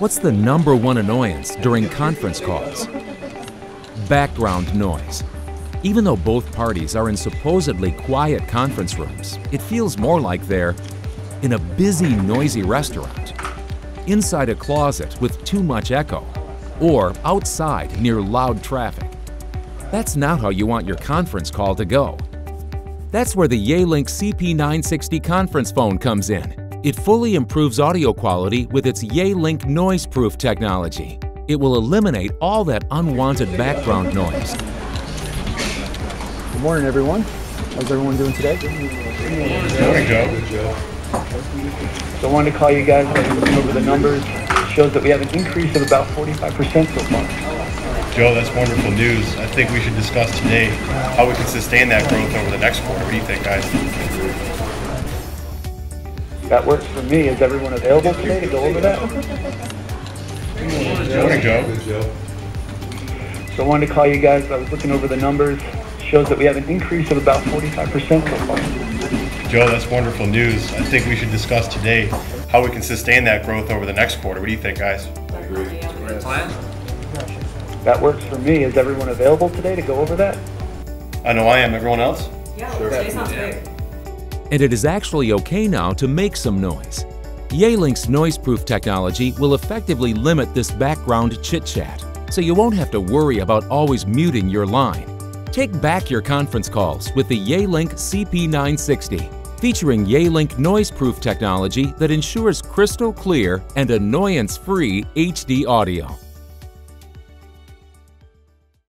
What's the number one annoyance during conference calls? Background noise. Even though both parties are in supposedly quiet conference rooms, it feels more like they're in a busy, noisy restaurant, inside a closet with too much echo, or outside near loud traffic. That's not how you want your conference call to go. That's where the Yealink CP960 conference phone comes in. It fully improves audio quality with its Yealink noise-proof technology. It will eliminate all that unwanted background noise. Good morning, everyone. How's everyone doing today? Good Morning, Joe. So I wanted to call you guys, looking over the numbers. It shows that we have an increase of about 45% so far. Joe, that's wonderful news. I think we should discuss today how we can sustain that growth over the next quarter. What do you think, guys? That works for me. Is everyone available today to go over that? Good Morning, Joe. So I wanted to call you guys. I was looking over the numbers. Shows that we have an increase of about 45% so far. Joe, that's wonderful news. I think we should discuss today how we can sustain that growth over the next quarter. What do you think, guys? That works for me. Is everyone available today to go over that? I know I am. Everyone else? Yeah, sure. today sounds great. And it is actually okay now to make some noise. Yealink's noise-proof technology will effectively limit this background chit-chat, so you won't have to worry about always muting your line. Take back your conference calls with the Yealink CP960, featuring Yealink noise-proof technology that ensures crystal clear and annoyance-free HD audio.